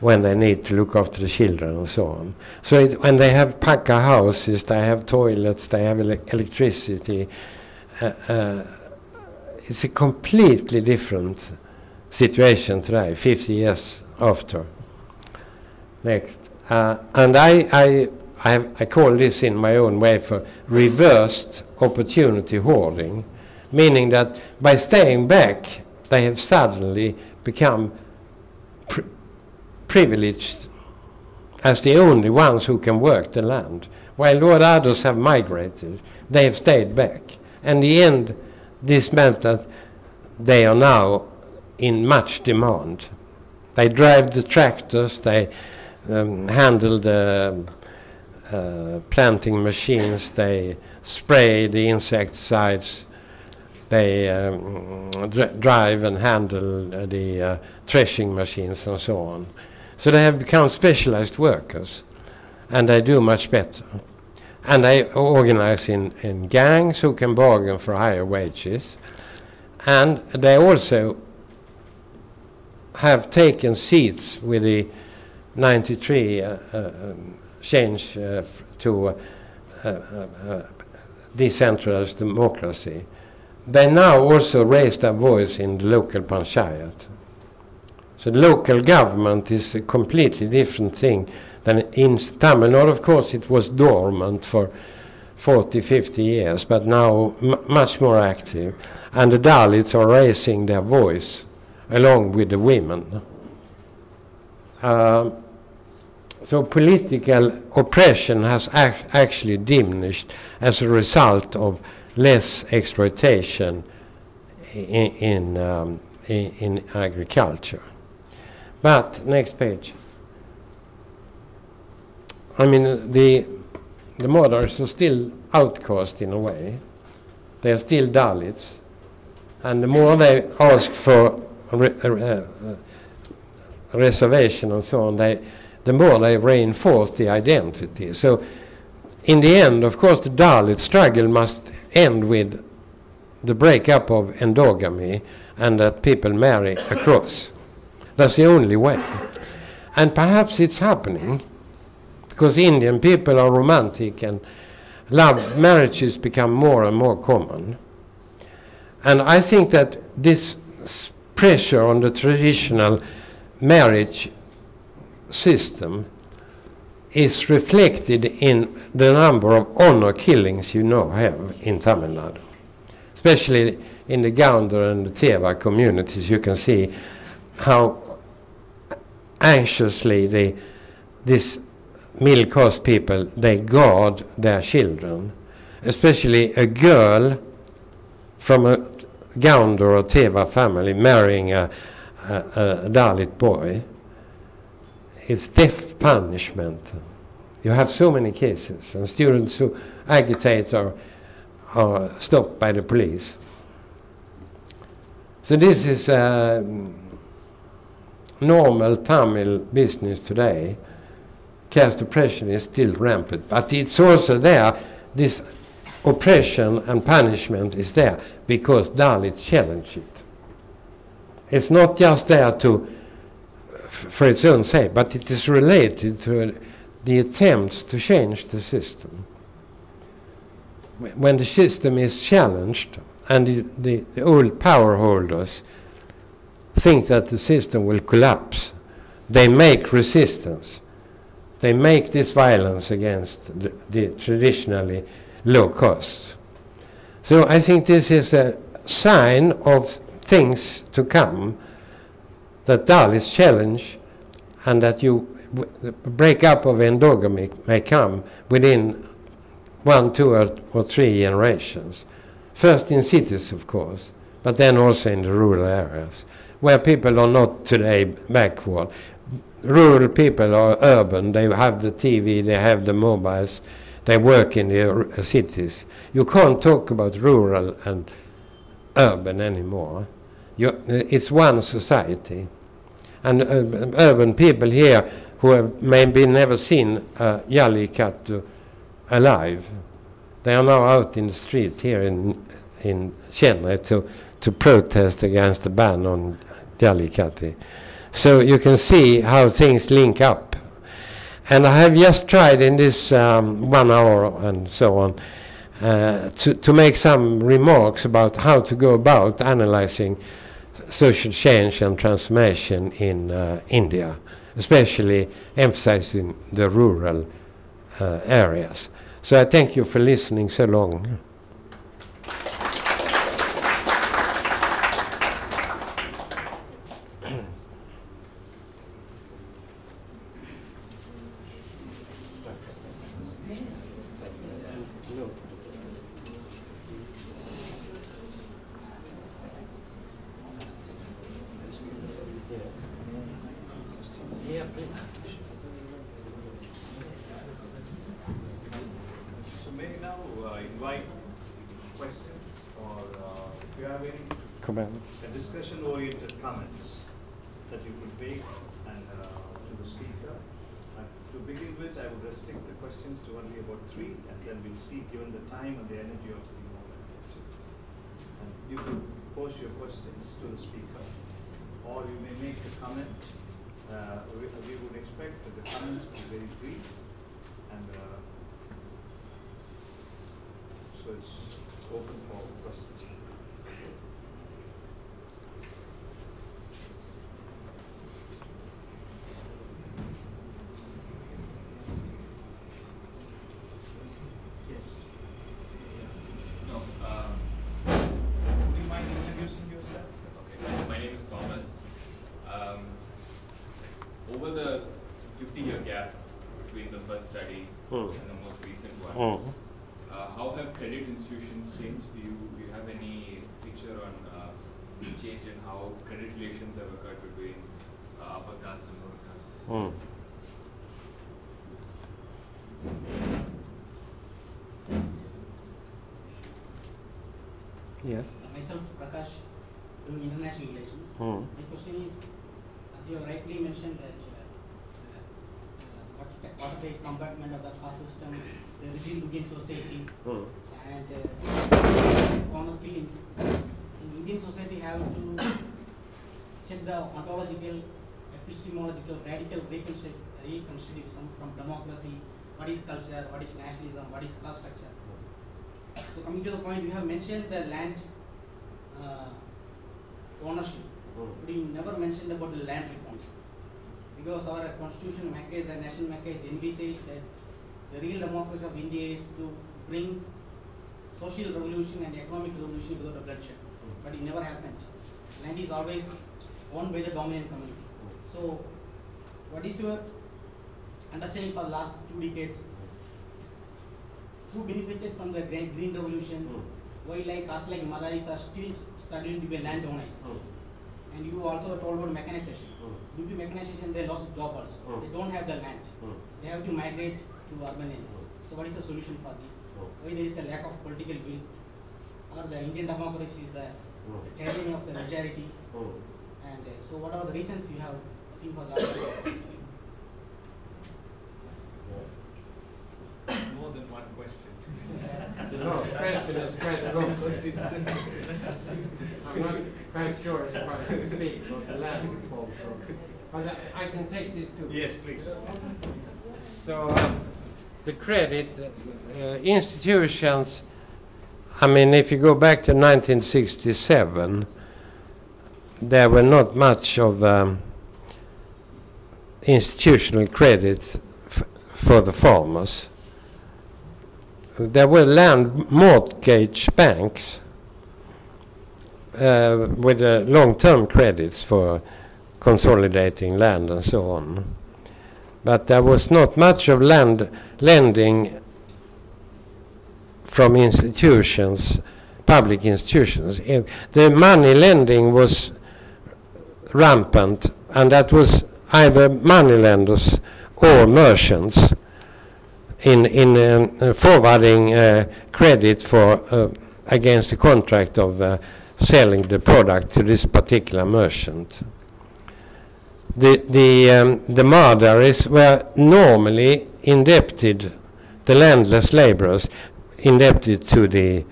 when they need to look after the children and so on. So it, when they have pucca houses, they have toilets, they have ele electricity. Uh, uh, it's a completely different situation today, 50 years after. Next. Uh, and I, I, I, have, I call this in my own way for reversed opportunity hoarding, meaning that by staying back, they have suddenly become pri privileged as the only ones who can work the land, while all others have migrated. They have stayed back. And in the end, this meant that they are now in much demand. They drive the tractors, they um, handle the uh, planting machines, they spray the insecticides, they um, dr drive and handle uh, the uh, threshing machines and so on. So they have become specialized workers, and they do much better. And they organize in, in gangs who can bargain for higher wages. And they also have taken seats with the 93 uh, uh, change uh, to uh, uh, decentralized democracy, they now also raise their voice in the local panchayat. So local government is a completely different thing than in Tamil Nadu. Of course, it was dormant for 40, 50 years, but now much more active. And the Dalits are raising their voice along with the women. Uh, so political oppression has ac actually diminished as a result of less exploitation in, in, um, in, in agriculture. But next page. I mean, the, the Madaris are still outcast in a way. They are still Dalits. And the more they ask for re uh, reservation and so on, they, the more they reinforce the identity. So in the end, of course, the Dalit struggle must end with the breakup of endogamy and that people marry across. That's the only way. And perhaps it's happening because Indian people are romantic and love marriages become more and more common. And I think that this pressure on the traditional marriage system is reflected in the number of honor killings you now have in Tamil Nadu. Especially in the Gaundar and the Thevar communities, you can see how anxiously they, these middle class people, they guard their children. Especially a girl from a Gaundar or Thevar family marrying a, a, a Dalit boy it's death punishment. You have so many cases, and students who agitate are, are stopped by the police. So this is uh, normal Tamil business today. Caste oppression is still rampant, but it's also there. This oppression and punishment is there because Dalits challenge it. It's not just there to for its own sake, but it is related to the attempts to change the system. When the system is challenged and the, the, the old power holders think that the system will collapse, they make resistance. They make this violence against the, the traditionally low castes. So I think this is a sign of things to come that Dalits challenge and that you the breakup of endogamy may come within one, two, or, or, three generations. First in cities, of course, but then also in the rural areas, where people are not today backward. Rural people are urban, they have the TV, they have the mobiles, they work in the uh, cities. You can't talk about rural and urban anymore. You, it's one society and uh, urban people here who have maybe never seen a Jallikattu alive. They are now out in the street here in in Chennai to to protest against the ban on yali Jallikattu. So you can see how things link up. And I have just tried in this um, one hour and so on uh, to, to make some remarks about how to go about analyzing social change and transformation in uh, India, especially emphasizing the rural uh, areas. So I thank you for listening so long. So so it's open for questions. Yes. No, um, Would you mind introducing yourself? okay, my, my name is Thomas. Um, over the 50 year gap between the first study Hmm. and the most recent one, Mm. uh, how have credit institutions changed? Do you, do you have any picture on uh, the change in how credit relations have occurred between uh, upper caste and lower caste? Mm. Yes. So myself, Prakash, doing international relations. Mm. My question is, as you rightly mentioned that uh, uh, what the corporate compartment of the caste system, the rigid Indian society, Mm. And uh, honor killings. In Indian society have to check the ontological, epistemological, radical reconstru- reconstructivism from democracy, what is culture, what is nationalism, what is caste structure. So coming to the point, you have mentioned the land uh, ownership, but you never mentioned about the land reforms. Because our constitution makers and national makers envisage that the real democracy of India is to bring social revolution and economic revolution without a bloodshed. But it never happened. Land is always owned by the dominant community. So, what is your understanding for the last two decades? Who benefited from the green, green revolution? Hmm. Why like us like Malays are still struggling to be landowners? Hmm. And you also told about mechanization. Hmm. Due to mechanization, they lost job also. They don't have the land. They have to migrate to urban areas. So what is the solution for this? Why there is a lack of political will? Or the Indian democracy is the, the tyranny of the majority? And uh, so what are the reasons you have seen for that? More than one question. <laughs> No, question is quite. I'm not quite sure if I can speak about the land reform, so, but I I can take this too. Yes, please. So um, the credit uh, institutions, I mean, if you go back to 1967, there were not much of um, institutional credit for the farmers. There were land mortgage banks uh, with uh, long-term credits for consolidating land and so on but there was not much of land lending from institutions, public institutions. The money lending was rampant, and that was either money lenders or merchants in in um, forwarding uh, credit for uh, against the contract of uh, selling the product to this particular merchant the the um, the Madaris were normally indebted, the landless laborers indebted to the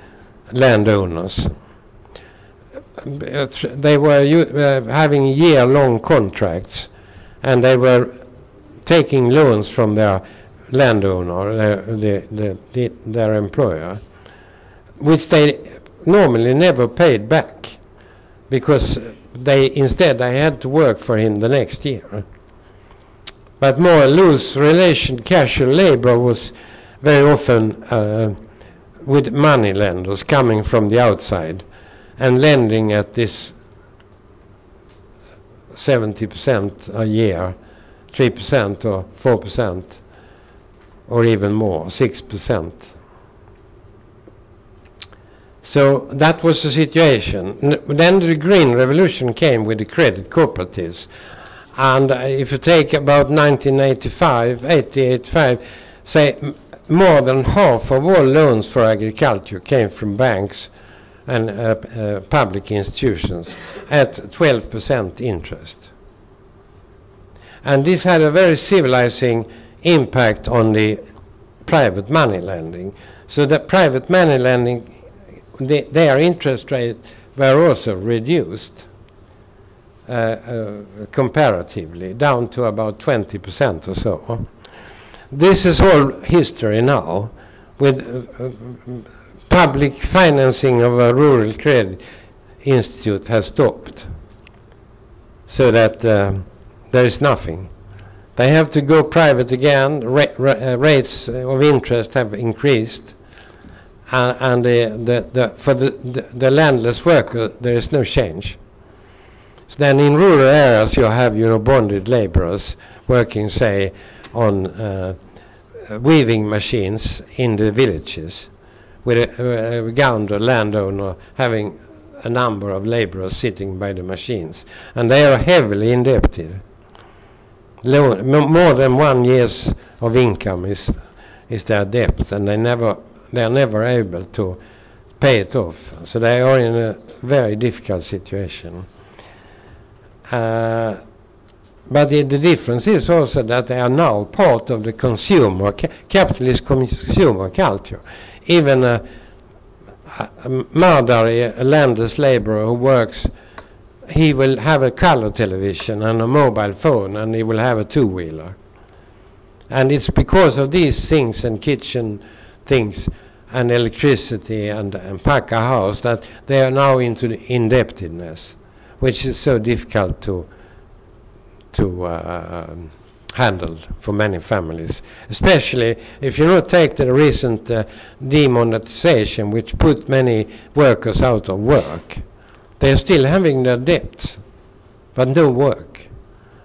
landowners. Uh, They were uh, having year-long contracts, and they were taking loans from their landowner, their, the, the, the, their employer, which they normally never paid back because they instead they had to work for him the next year. But more loose relation, casual labor was very often uh, with money lenders coming from the outside and lending at this 70% a year, 3% or 4% or even more, 6%. So that was the situation. N- Then the Green Revolution came with the credit cooperatives. And uh, if you take about 1985, 80, 85, say more than half of all loans for agriculture came from banks and uh, uh, public institutions at 12% interest. And this had a very civilizing impact on the private money lending. So the private money lending the, their interest rates were also reduced uh, uh, comparatively, down to about 20% or so. This is all history now, with uh, uh, public financing of a rural credit institute has stopped. So that uh, there is nothing. They have to go private again. Ra ra uh, rates of interest have increased. Uh, and the, the, the, for the, the, the landless worker, there is no change. So then in rural areas, you have you know, bonded laborers working, say, on uh, weaving machines in the villages, with a, a Gounder landowner having a number of laborers sitting by the machines. And they are heavily indebted. Lo more than one year's of income is, is their debt, and they never they are never able to pay it off. So they are in a very difficult situation. Uh, but the, the, difference is also that they are now part of the consumer, ca capitalist consumer culture. Even a, a Mardari, a landless laborer who works, he will have a color television and a mobile phone and he will have a two-wheeler. And it's because of these things and kitchen things and electricity and, and pucca house that they are now into indebtedness, which is so difficult to to uh, handle for many families, especially if you not take the recent uh, demonetization, which put many workers out of work. They are still having their debts, but no work.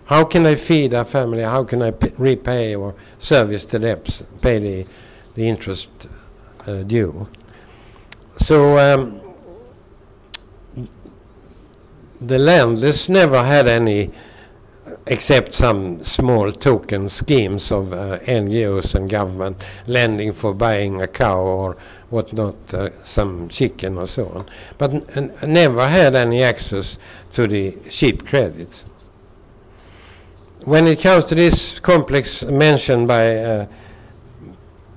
How can I feed their family? How can I repay or service the debts, pay the, the interest uh, due? So um, the landless never had any except some small token schemes of uh, NGOs and government lending for buying a cow or whatnot, uh, some chicken or so on, but never had any access to the cheap credit. When it comes to this complex mentioned by uh,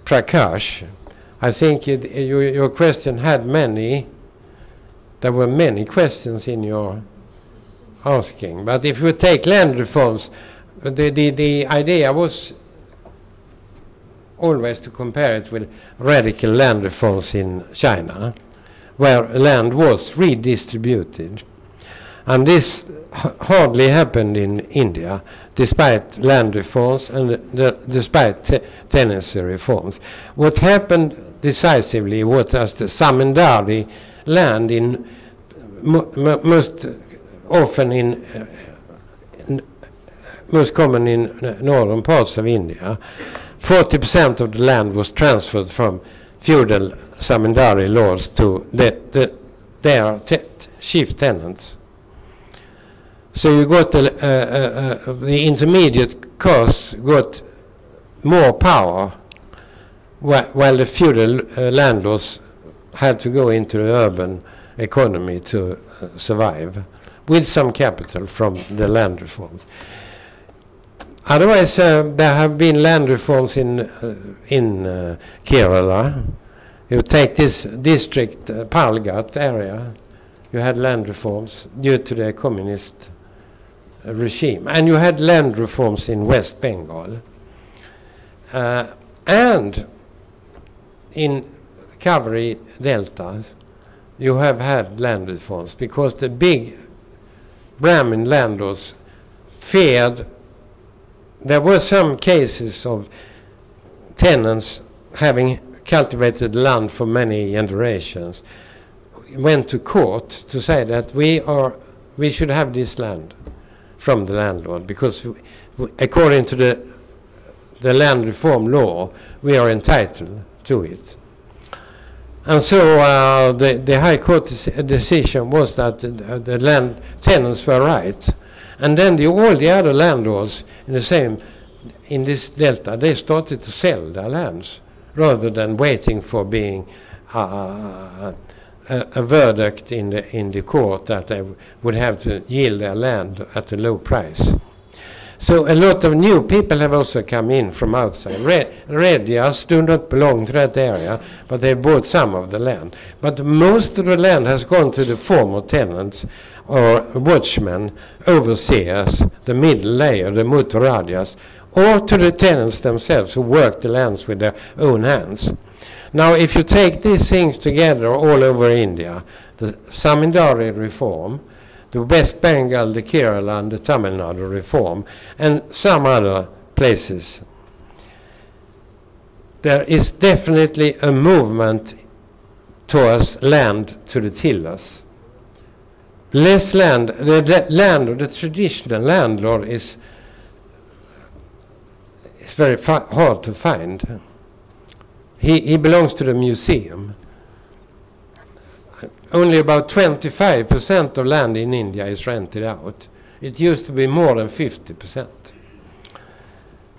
Prakash, I think it, you, your question had many, there were many questions in your asking. But if you take land reforms, the, the, the idea was always to compare it with radical land reforms in China, where land was redistributed. And this hardly happened in India, despite land reforms and the, despite te tenancy reforms. What happened decisively was the Zamindari land in most often in, uh, most common in northern parts of India. 40% of the land was transferred from feudal zamindari lords to the, the, their te chief tenants. So you got the, the intermediate castes got more power wh while the feudal uh, landlords had to go into the urban economy to uh, survive with some capital from the land reforms. Otherwise, uh, there have been land reforms in uh, in uh, Kerala. You take this district, uh, Palghat area, you had land reforms due to the communist regime, and you had land reforms in West Bengal, uh, and in Kaveri Delta, you have had land reforms because the big Brahmin landlords feared there were some cases of tenants having cultivated land for many generations. Went to court to say that we are we should have this land from the landlord because according to the the land reform law we are entitled to it and so uh, the, the High Court decision was that uh, the land tenants were right. And then the, all the other landlords in the same, in this delta, they started to sell their lands rather than waiting for being uh, a, verdict in the, in the court that they would have to yield their land at a low price. So a lot of new people have also come in from outside. Red, Reddiars do not belong to that area, but they bought some of the land. But most of the land has gone to the former tenants or watchmen, overseers, the middle layer, the mutaradias, or to the tenants themselves who work the lands with their own hands. Now, if you take these things together all over India, the Zamindari reform, the West Bengal, the Kerala, and the Tamil Nadu reform, and some other places, there is definitely a movement towards land to the tillers. Less land, the, the landlord, the traditional landlord is, is very hard to find. He, he belongs to the museum. Only about 25% of land in India is rented out. It used to be more than 50%.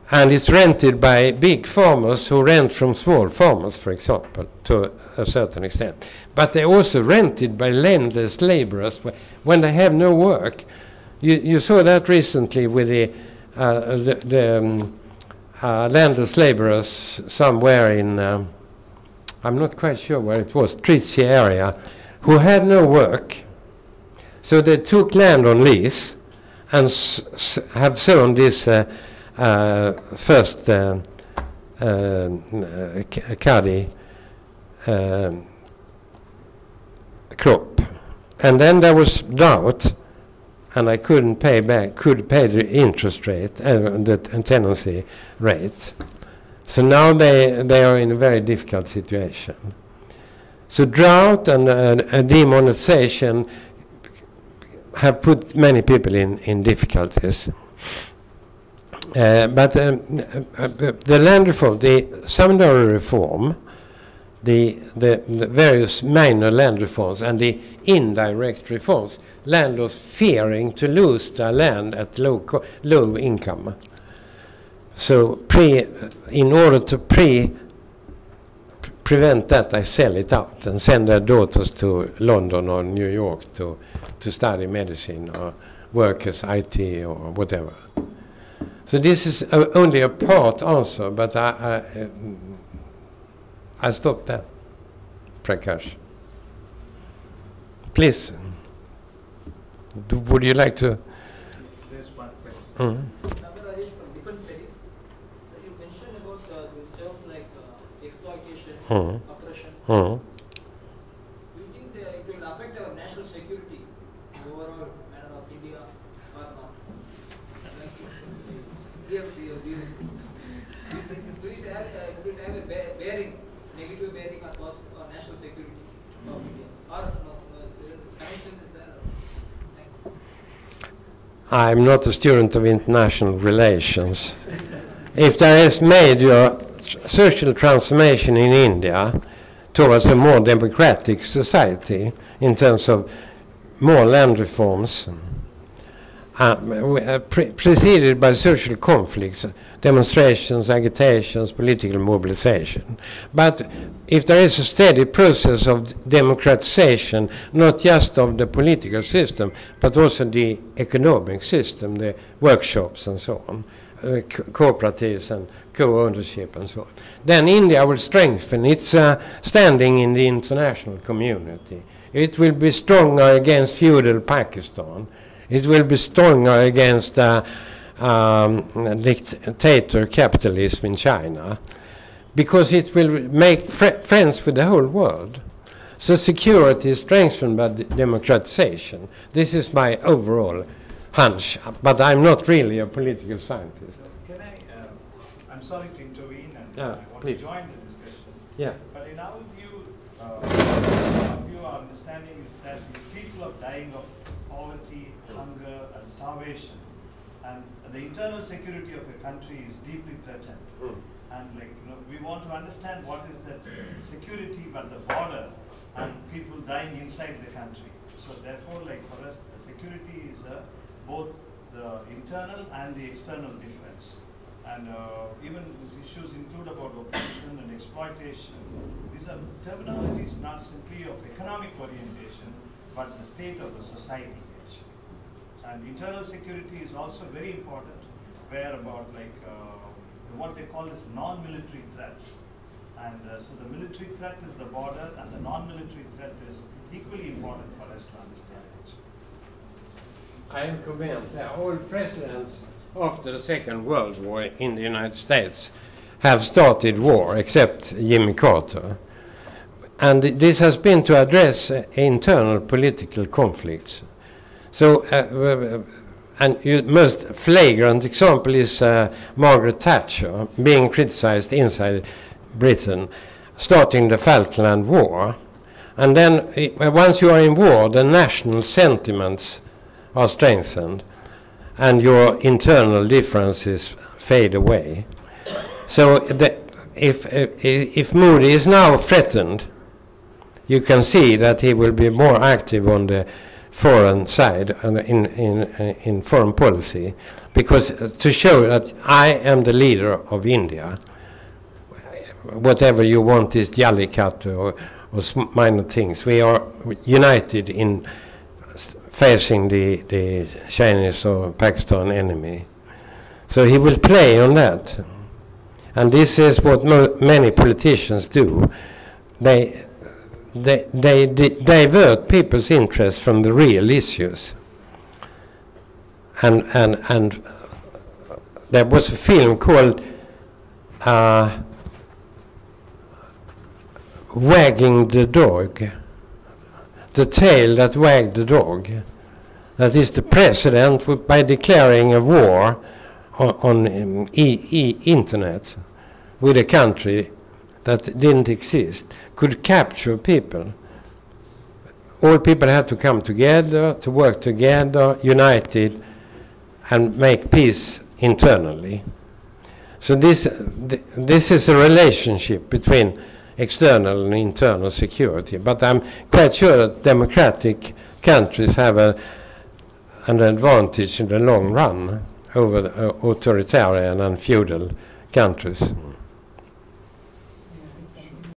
And it's rented by big farmers who rent from small farmers, for example, to a certain extent. But they're also rented by landless laborers when they have no work. You, you saw that recently with the, uh, the, the um, uh, landless laborers somewhere in, um, I'm not quite sure where it was, Trichy area, who had no work. So they took land on lease and have sown this uh, uh, first uh, uh, caddy uh, crop. And then there was drought, and I couldn't pay back, could pay the interest rate, uh, the tenancy rate. So now they, they are in a very difficult situation. So drought and uh, demonetization have put many people in, in difficulties. Uh, but um, uh, uh, the, the land reform, the Zamindari reform, the, the, the various minor land reforms and the indirect reforms, landlords fearing to lose their land at low, low income. So pre, in order to pre, prevent that, I sell it out and send their daughters to London or New York to, to study medicine or work as IT or whatever. So this is uh, only a part answer, but I, I, I stop there. Prakash. Please. Do, would you like to? There's one question. Mhm. Dr. Rajesh, from different studies, so you mentioned about uh, this terms like uh, exploitation, Mhm. oppression. Mhm. Do you think that it will affect our national security, the overall manner of India or not? Like, your views. Do you think, it have, uh, do it have a bearing, negative bearing on on national security of India? Or no, no, the connection is there? I'm not a student of international relations. if there is major social transformation in India towards a more democratic society in terms of more land reforms, uh, uh, pre- preceded by social conflicts, demonstrations, agitations, political mobilization. But if there is a steady process of democratization, not just of the political system, but also the economic system, the workshops and so on, cooperatives and co-ownership and so on, then India will strengthen its uh, standing in the international community. It will be stronger against feudal Pakistan. It will be stronger against uh, um, dictator capitalism in China because it will make fr- friends with the whole world. So security is strengthened by democratization. This is my overall hunch, but I'm not really a political scientist. So can I, uh, I'm sorry to intervene and Yeah, I want please. to join the discussion. Yeah. But in our view, uh, our view, our understanding is that people are dying of poverty, hunger, and starvation, and the internal security of a country is deeply threatened. And like, you know, we want to understand what is that security but the border and people dying inside the country. So therefore, like for us, the security is uh, both the internal and the external defense. And uh, even these issues include about oppression and exploitation. These are terminologies not simply of economic orientation, but the state of the society. And internal security is also very important, where about like uh, what they call as non-military threats. And uh, so the military threat is the border, and the non-military threat is equally important for us to understand. I am convinced that all presidents after the Second World War in the United States have started war, except Jimmy Carter. and this has been to address uh, internal political conflicts. So, uh, and the most flagrant example is uh, Margaret Thatcher being criticized inside Britain, starting the Falkland War. And then, uh, once you are in war, the national sentiments are strengthened and your internal differences fade away. So, if, if, if Modi is now threatened, you can see that he will be more active on the foreign side and in, in, in foreign policy because uh, to show that I am the leader of India, whatever you want is Jallikat or, or minor things, we are united in facing the, the Chinese or Pakistan enemy. So he will play on that. And this is what many politicians do. They they, they di- divert people's interest from the real issues. And, and, and there was a film called uh, Wagging the Dog, the tail that wagged the dog. That is the president, by declaring a war on, on um, e- e- internet with a country that didn't exist could capture people. All people had to come together, to work together, united, and make peace internally. So this, th- this is a relationship between external and internal security. But I'm quite sure that democratic countries have a, an advantage in the long run over the, uh, authoritarian and feudal countries.